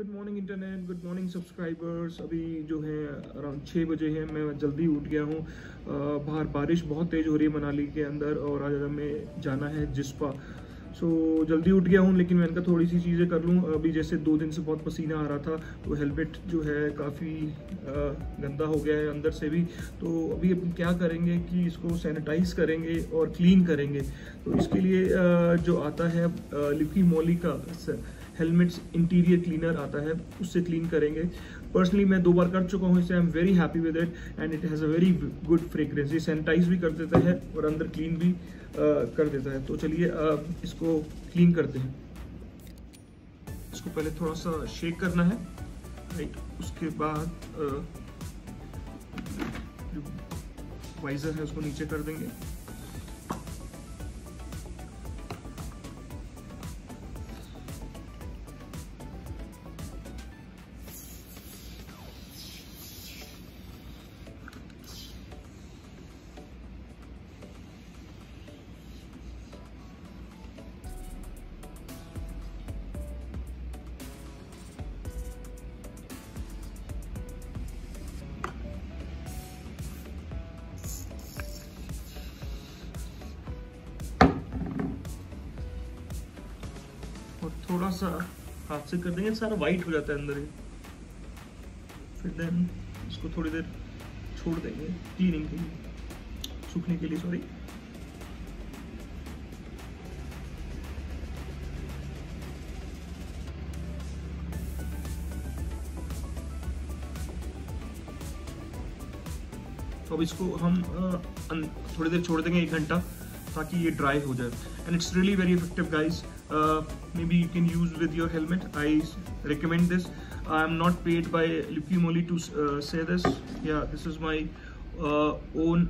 Good morning internet good morning subscribers अभी जो है अराउंड छः बजे है मैं जल्दी उठ गया हूँ। बाहर बारिश बहुत तेज़ हो रही है मनाली के अंदर और आज हमें जाना है जिस्पा। सो so, जल्दी उठ गया हूँ लेकिन मैंने कहा थोड़ी सी चीज़ें कर लूँ। अभी जैसे दो दिन से बहुत पसीना आ रहा था तो हेलमेट जो है काफ़ी गंदा हो गया है अंदर से भी। तो अभी हम क्या करेंगे कि इसको सैनिटाइज करेंगे और क्लीन करेंगे। तो इसके लिए जो आता है लिक्वी मोली का हेलमेट्स इंटीरियर क्लीनर आता है उससे क्लीन करेंगे। पर्सनली मैं दो बार कर चुका हूँ इसे I am very happy with it and it has a very good fragrance ये सैनिटाइज भी कर देता है और अंदर क्लीन भी uh, कर देता है। तो चलिए इसको क्लीन करते हैं। इसको पहले थोड़ा सा शेक करना है। राइट उसके बाद जो वाइजर है उसको नीचे कर देंगे। थोड़ा सा हाथ से कर देंगे, सारा वाइट हो जाता है अंदर ही। फिर देन इसको थोड़ी देर छोड़ देंगे क्लीनिंग के लिए, सूखने के लिए सॉरी तो अब इसको हम थोड़ी देर छोड़ देंगे एक घंटा। ताकि ये ड्राई हो जाए. And it's really very effective guys maybe you can use with your helmet I recommend this I am not paid by लिपी मोली टू से दिस या this is my own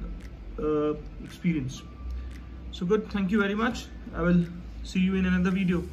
experience so good thank you very much I will see you in another video